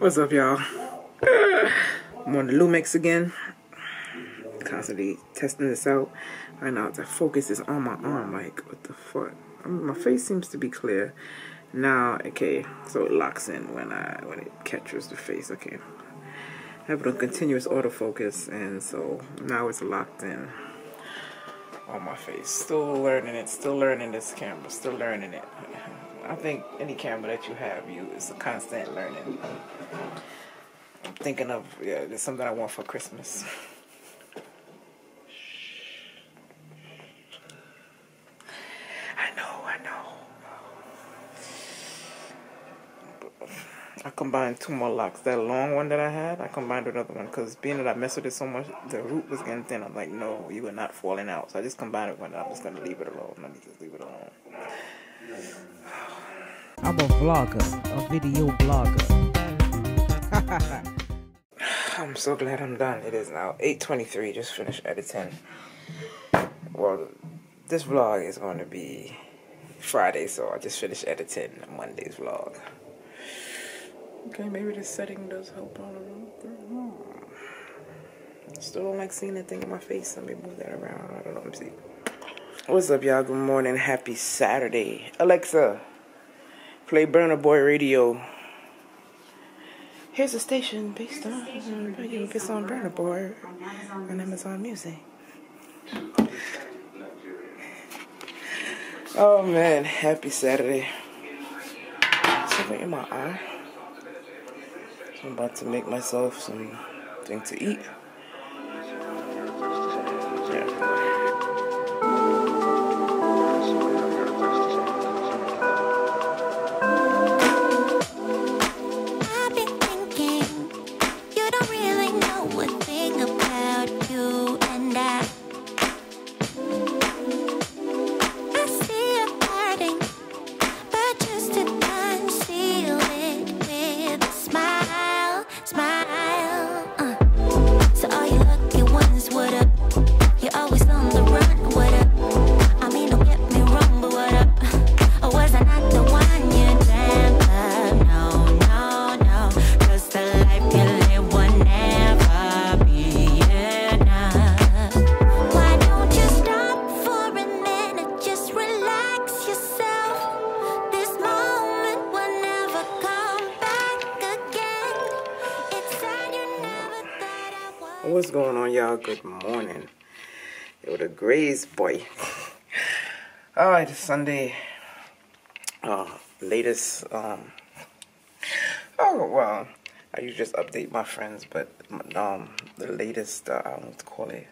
What's up, y'all? I'm on the Lumix again. Constantly testing this out. Right now, the focus is on my arm. Like, what the fuck? I mean, my face seems to be clear. Now, okay, so it locks in when I when it captures the face. Okay, I have it on continuous autofocus, and so now it's locked in on my face. Still learning it. Still learning this camera. Still learning it. I think any camera that you have, you is a constant learning. I'm thinking of yeah, it's something I want for Christmas. I know, I know. I combined two more locks. That long one that I had, I combined with another one because being that I messed with it so much, the root was getting thin. I'm like, no, you are not falling out. So I just combined it one. I'm just gonna leave it alone. Let me just leave it alone. I'm a vlogger, a video blogger. I'm so glad I'm done. It is now 8:23. Just finished editing. Well, this vlog is going to be Friday, so I just finished editing Monday's vlog. Okay, maybe the setting does help. I don't know. Still don't like seeing that thing in my face. Let me move that around. I don't know. Let me see. What's up, y'all? Good morning. Happy Saturday. Alexa, play Burna Boy Radio. Here's a station based on you it's on Burna Boy on Amazon Music. Oh man, happy Saturday. Something in my eye. I'm about to make myself something to eat. What's going on, y'all? Good morning. Yo, the Grays boy. All right, it's Sunday. Uh, latest. Um. Oh well, I usually just update my friends, but um, the latest. Uh, I don't to call it.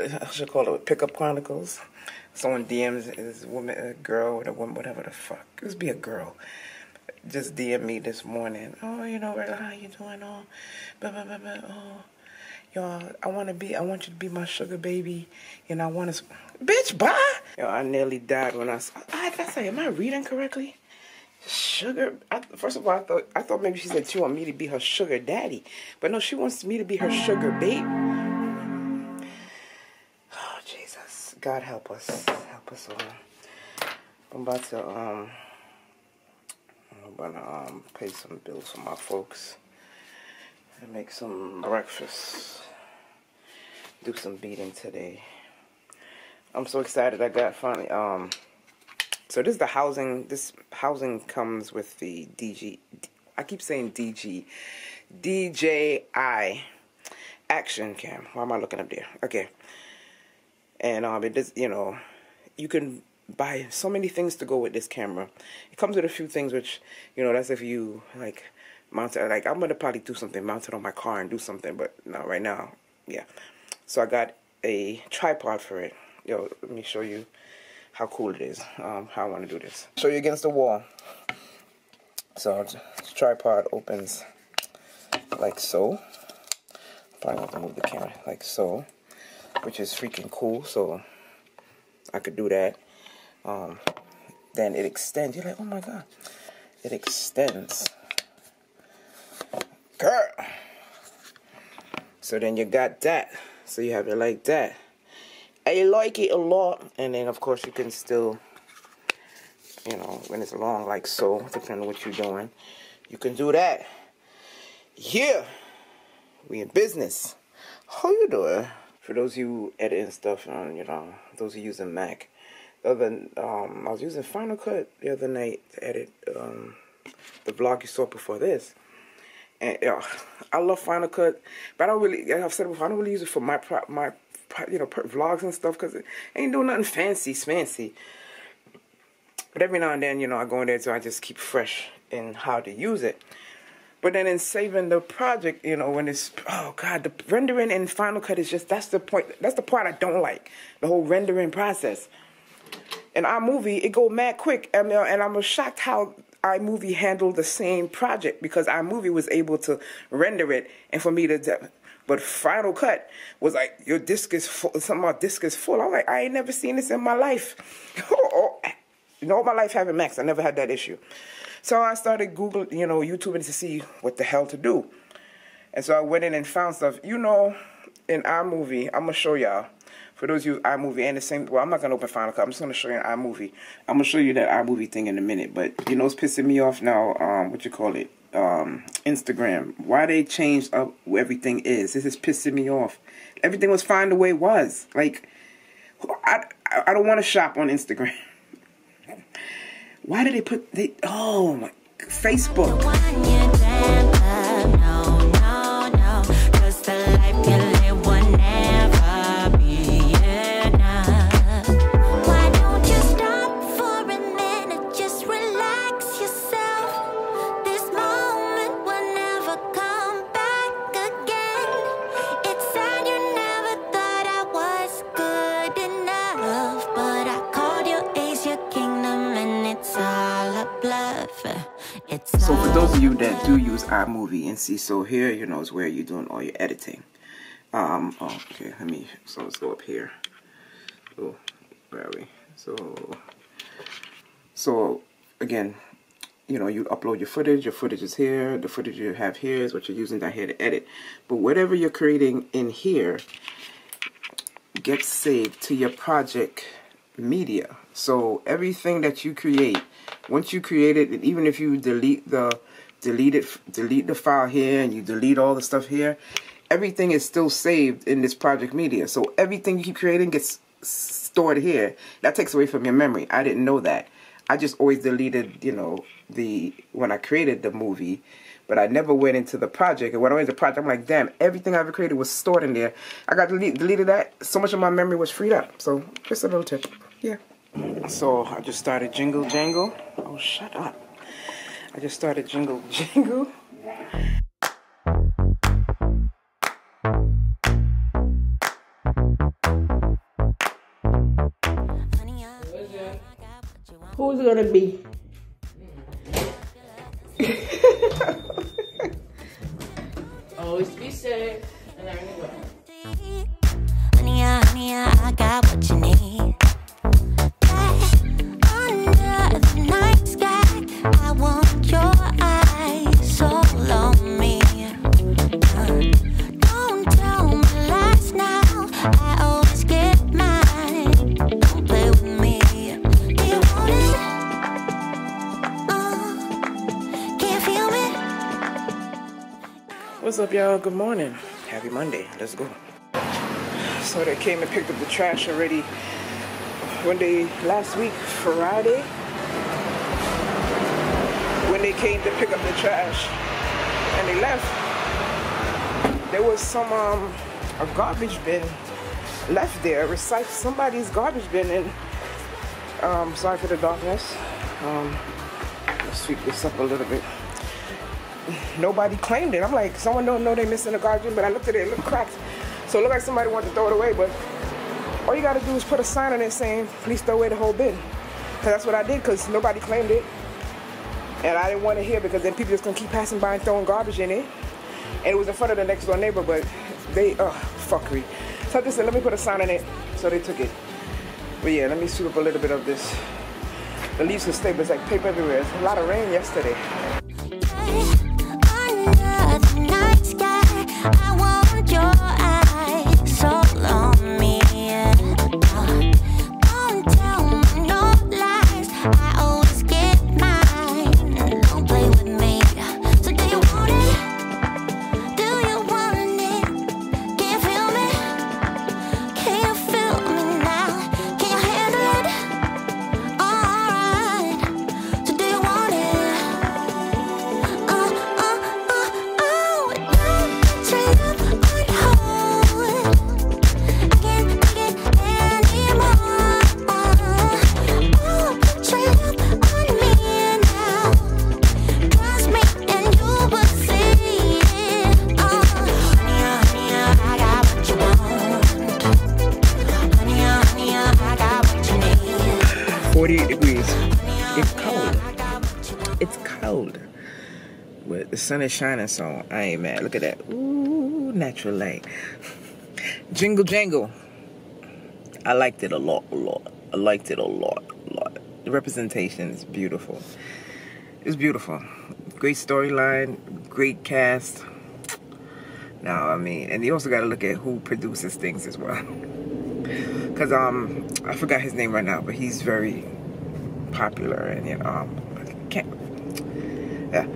I should call it Pickup Chronicles. Someone DMs is woman, a girl, or a woman, whatever the fuck. It be a girl. Just DM me this morning. Oh, you know, Rella, how you doing? Oh, blah, blah, blah, blah. Oh, yo, I want to be, I want you to be my sugar baby. And I want to, bitch, bye. Yo, I nearly died when I, I, I say, am I reading correctly? Sugar. I, first of all, I thought, I thought maybe she said she want me to be her sugar daddy, but no, she wants me to be her sugar baby. Oh Jesus, God help us, help us all. I'm about to um, I'm gonna um pay some bills for my folks and make some breakfast. Do some beating today. I'm so excited. I got finally um. So this is the housing. This housing comes with the DG. I keep saying DG, DJI action cam. Why am I looking up there? Okay. And um, it does. You know, you can buy so many things to go with this camera. It comes with a few things, which you know, that's if you like mount it. Like I'm gonna probably do something, mount it on my car and do something. But not right now, yeah. So I got a tripod for it. Yo, let me show you how cool it is. Um, how I want to do this. Show you against the wall. So tripod opens like so. Probably have to move the camera like so, which is freaking cool. So I could do that. Um, then it extends. You're like, oh my god, it extends. Girl. So then you got that. So you have it like that. I like it a lot. And then of course you can still, you know, when it's long like so, depending on what you're doing, you can do that. Yeah, we in business. How you doing? For those of you editing stuff on, you know, those who using Mac. The other, um, I was using Final Cut the other night to edit um, the vlog you saw before this. And uh, I love Final Cut, but I don't really, I've said before, I don't really use it for my my you know vlogs and stuff because it ain't doing nothing fancy, fancy. But every now and then, you know, I go in there so I just keep fresh in how to use it. But then in saving the project, you know, when it's oh god, the rendering in Final Cut is just that's the point. That's the part I don't like. The whole rendering process. In iMovie, it go mad quick, and, and I'm shocked how iMovie handled the same project because iMovie was able to render it, and for me to. But Final Cut was like your disc is full. Some of my disc is full. I'm like I ain't never seen this in my life. Oh, you know, all my life having Macs, I never had that issue. So I started Google, you know, YouTubing to see what the hell to do. And so I went in and found stuff. You know, in iMovie, I'm gonna show y'all. For those of you iMovie and the same, well, I'm not gonna open Final Cut. I'm just gonna show you an iMovie. I'm gonna show you that iMovie thing in a minute. But you know, it's pissing me off now. Um, what you call it? Um, Instagram. Why they changed up everything is? This is pissing me off. Everything was fine the way it was. Like, I I don't want to shop on Instagram. Why did they put they? Oh my, Facebook. Of you that do use iMovie and see, so here you know is where you're doing all your editing. Um. Oh, okay. Let me. So let's go up here. Oh, where are we? So. So again, you know, you upload your footage. Your footage is here. The footage you have here is what you're using down here to edit. But whatever you're creating in here gets saved to your project media. So everything that you create, once you create it, and even if you delete the delete it, delete the file here, and you delete all the stuff here, everything is still saved in this project media. So everything you keep creating gets stored here. That takes away from your memory. I didn't know that. I just always deleted, you know, the when I created the movie, but I never went into the project. And when I went into the project, I'm like, damn, everything I ever created was stored in there. I got delete, deleted that. So much of my memory was freed up. So just a little tip. Yeah. So I just started Jingle Jangle. Oh, shut up. I just started Jingle Jingle. Who's gonna be? Always be safe and everything well. Honey, honey, I got what you need. Y'all? Good morning. Happy Monday. Let's go. So they came and picked up the trash already. When they last week, Friday, when they came to pick up the trash and they left, there was some um a garbage bin left there. Recycle somebody's garbage bin and um sorry for the darkness. Um let's sweep this up a little bit nobody claimed it. I'm like, someone don't know they missing a garbage bin, but I looked at it, it looked cracked. So it looked like somebody wanted to throw it away, but all you gotta do is put a sign on it saying, please throw away the whole bin. Cause that's what I did, cause nobody claimed it. And I didn't want to hear because then people just gonna keep passing by and throwing garbage in it. And it was in front of the next door neighbor, but they, oh, fuckery. So I just said, let me put a sign on it. So they took it. But yeah, let me sweep up a little bit of this. The leaves stay, but it's like paper everywhere. It's a lot of rain yesterday. Sun is shining, so I ain't mad. Look at that. Ooh, natural light. Jingle Jangle. I liked it a lot, a lot. I liked it a lot, a lot. The representation is beautiful. It's beautiful. Great storyline, great cast. Now, I mean, and you also got to look at who produces things as well. Cause um, I forgot his name right now, but he's very popular, and you know, um, can't. Yeah.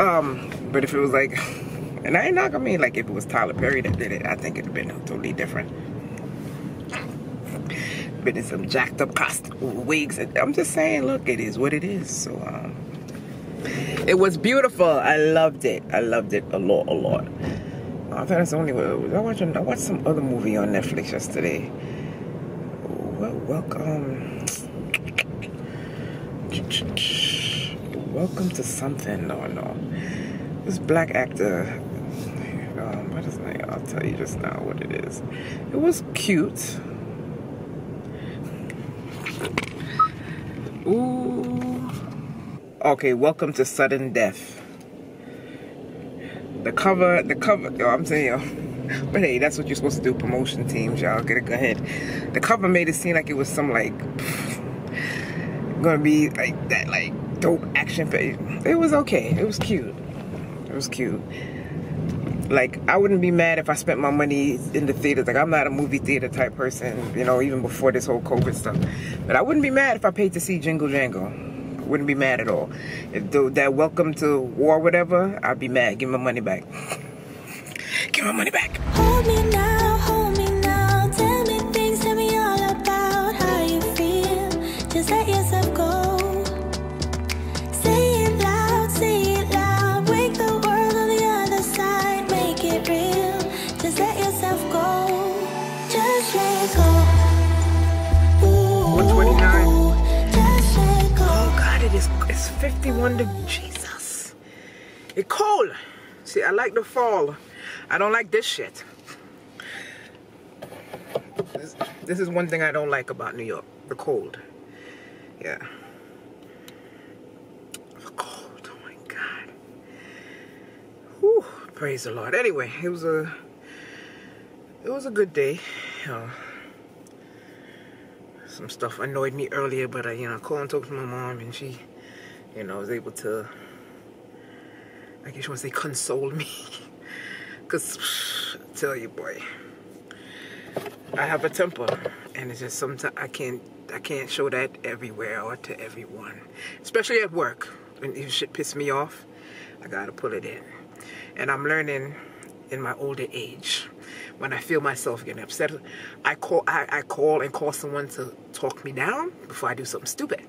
Um, but if it was like, and I ain't not gonna mean like if it was Tyler Perry that did it, I think it'd have been totally different. Been in some jacked up costume wigs. I'm just saying, look, it is what it is. So um, it was beautiful. I loved it. I loved it a lot, a lot. I thought that's the only way. I watched, I watched some other movie on Netflix yesterday. Well, welcome. Welcome to something. No, no. This black actor. Um, what is name? I'll tell you just now what it is. It was cute. Ooh. Okay, welcome to sudden death. The cover, the cover. Yo, I'm saying, yo. But hey, that's what you're supposed to do. Promotion teams, y'all. Get it, go ahead. The cover made it seem like it was some like gonna be like that, like dope action. It was okay. It was cute. It was cute. Like I wouldn't be mad if I spent my money in the theaters. Like I'm not a movie theater type person, you know, even before this whole COVID stuff. But I wouldn't be mad if I paid to see Jingle Jangle. Wouldn't be mad at all. If the, that welcome to war, whatever, I'd be mad. Give my money back. Give my money back. It's 51 degrees. Jesus. It cold. See, I like the fall. I don't like this shit. This, this is one thing I don't like about New York. The cold. Yeah. The cold. Oh my God. Whew. Praise the Lord. Anyway, it was a. It was a good day. Uh, some stuff annoyed me earlier, but I, you know, called and talked to my mom, and she, you know, I was able to, I guess you want to say, console me. Cause, I tell you, boy, I have a temper, and it's just sometimes I can't, I can't show that everywhere or to everyone, especially at work. When you shit piss me off, I gotta pull it in, and I'm learning in my older age when I feel myself getting upset, I call I, I call and call someone to talk me down before I do something stupid.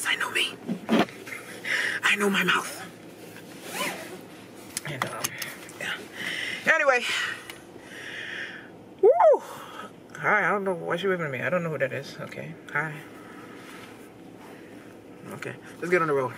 Cause I know me. I know my mouth. And um, yeah. Anyway. Woo! Hi, I don't know why she waving at me. I don't know who that is. Okay. Hi. Okay. Let's get on the road.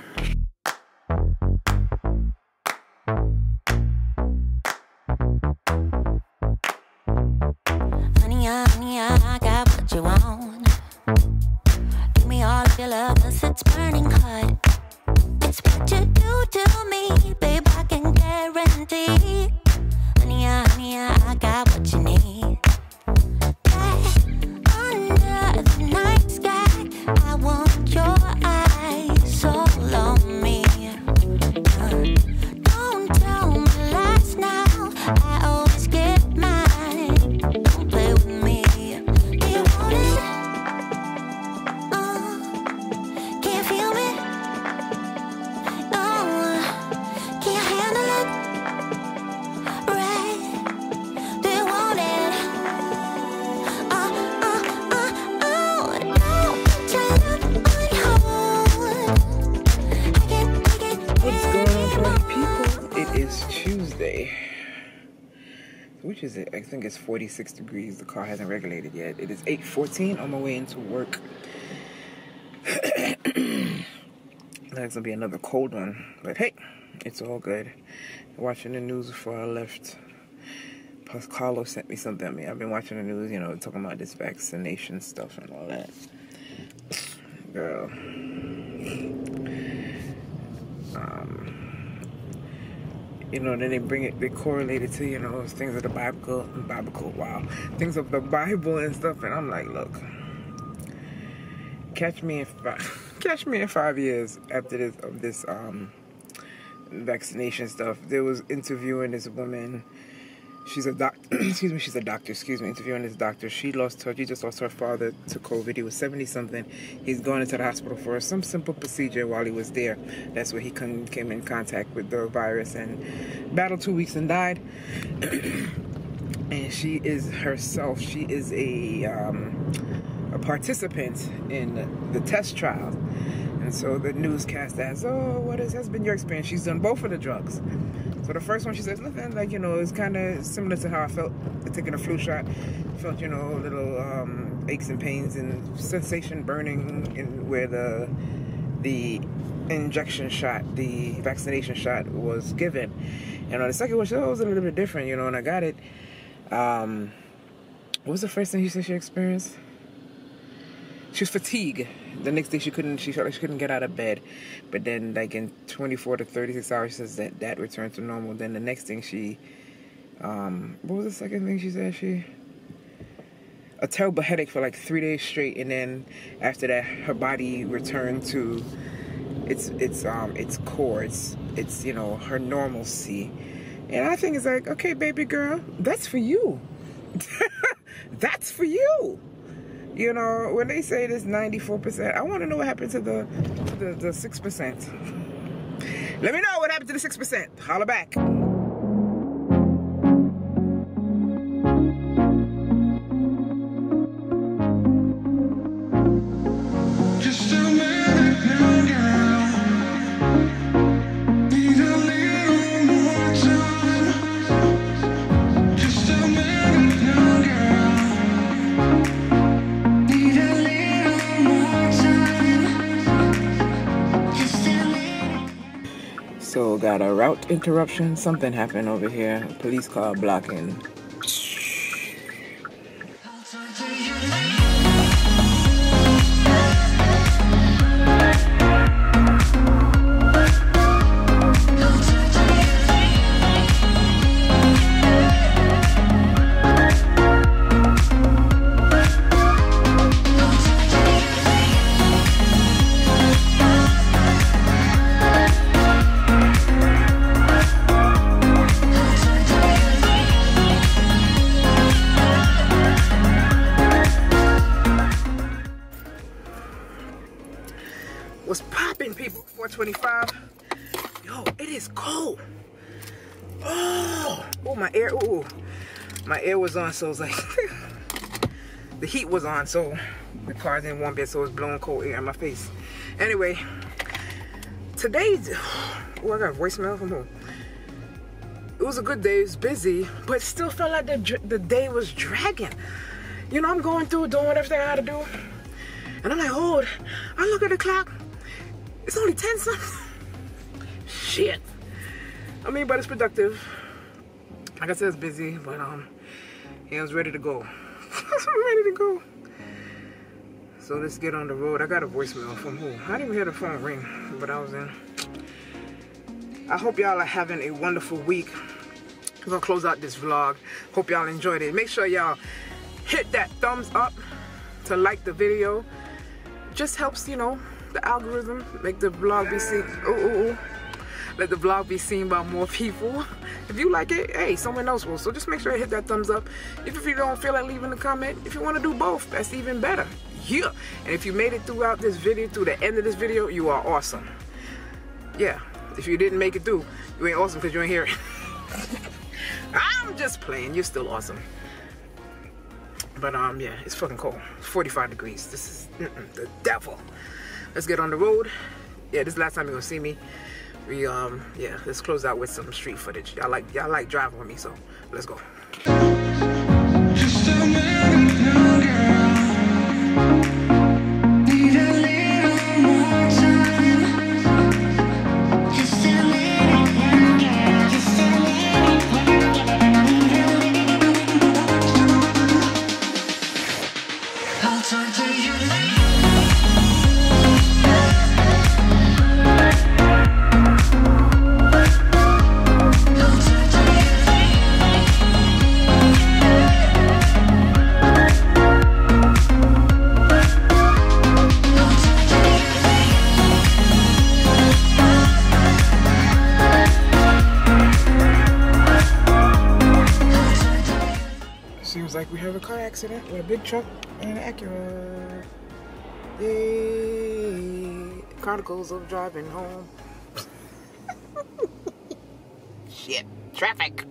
Is it? I think it's 46 degrees. The car hasn't regulated yet. It is 8:14 on my way into work. That's gonna be another cold one, but hey, it's all good. Watching the news before I left. Plus, Carlos sent me something. I mean, I've been watching the news, you know, talking about this vaccination stuff and all that. Girl. Um, you know, then they bring it, they correlate it to, you know, things of the Bible, Bible, wow, things of the Bible and stuff. And I'm like, look, catch me in five, catch me in five years after this of this um vaccination stuff. There was interviewing this woman. She's a doc. excuse me. She's a doctor. Excuse me. Interviewing this doctor. She lost her. She just lost her father to COVID. He was seventy something. He's gone into the hospital for some simple procedure while he was there. That's where he came in contact with the virus and battled two weeks and died. and she is herself. She is a um, a participant in the test trial. And so the newscast asks, "Oh, what has been your experience?" She's done both of the drugs. So the first one, she says nothing like you know, it's kind of similar to how I felt taking a flu shot. Felt you know little um, aches and pains and sensation burning in where the the injection shot, the vaccination shot was given. And on the second one, she said, oh, was a little bit different, you know, and I got it. Um, what was the first thing you said she experienced? She was fatigued. The next day she couldn't. She felt like she couldn't get out of bed. But then, like in 24 to 36 hours, says that that returned to normal. Then the next thing she, um, what was the second thing she said? She a terrible headache for like three days straight, and then after that, her body returned to its its um its core. It's it's you know her normalcy. And I think it's like, okay, baby girl, that's for you. that's for you. You know, when they say this 94%, I want to know what happened to the to the, the 6%. Let me know what happened to the 6%. Holla back. Got a route interruption. Something happened over here. Police car blocking. 25. Yo, it is cold. Oh, oh my air, oh, my air was on, so it's like, the heat was on, so the car's in one bit, so it's blowing cold air in my face. Anyway, today's, oh, I got a voicemail from home. It was a good day, it was busy, but still felt like the, the day was dragging. You know, I'm going through, doing everything I had to do. And I'm like, hold, I look at the clock, it's only 10 something. Shit. I mean, but it's productive. Like I said, it's busy, but um, yeah, I was ready to go. I'm ready to go. So let's get on the road. I got a voicemail from who? I didn't even hear the phone ring, but I was in. I hope y'all are having a wonderful week. We're gonna close out this vlog. Hope y'all enjoyed it. Make sure y'all hit that thumbs up to like the video. Just helps, you know, the algorithm make the vlog be seen. Ooh, ooh, ooh. Let the vlog be seen by more people. If you like it, hey, someone else will. So just make sure to hit that thumbs up. If, if you don't feel like leaving a comment, if you want to do both, that's even better. Yeah. And if you made it throughout this video, through the end of this video, you are awesome. Yeah. If you didn't make it through, you ain't awesome because you ain't here. I'm just playing. You're still awesome. But um, yeah, it's fucking cold. 45 degrees. This is mm-mm, the devil. Let's get on the road. Yeah, this last time you're gonna see me. We um, yeah, let's close out with some street footage. Y'all like y'all like driving with me, so let's go. Just a minute now, girl. Truck and an Acura. Yay! Chronicles of driving home. Shit, traffic.